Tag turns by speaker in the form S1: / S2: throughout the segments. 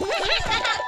S1: Ha ha ha!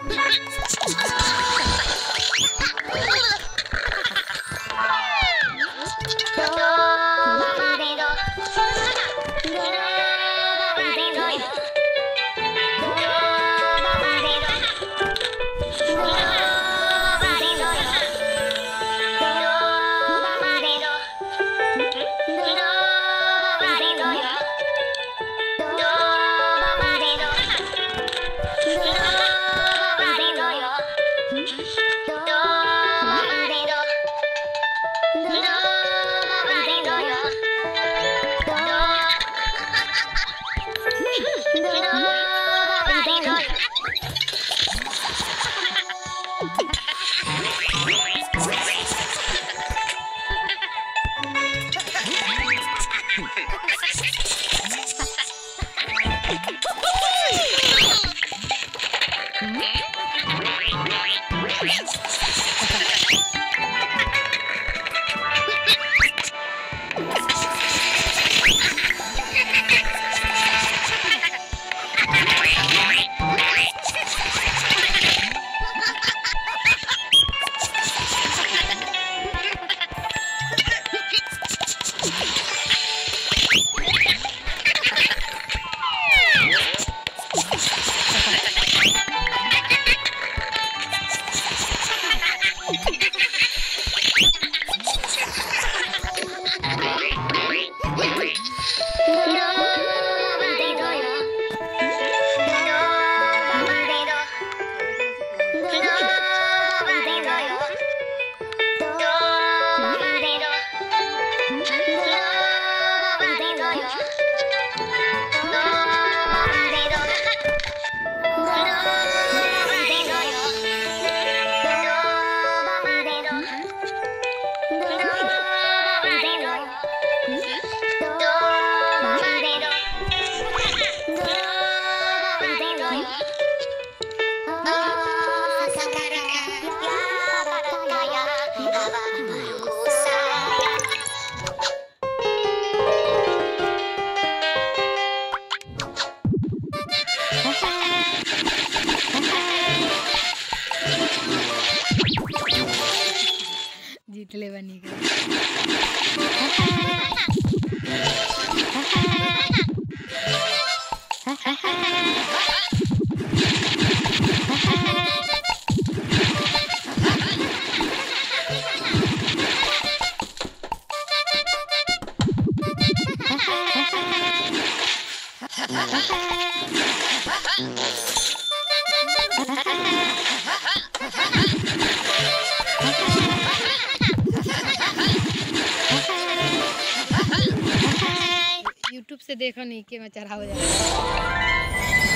S1: フフフフフ。time. देखो कि में चढ़ा हो जाए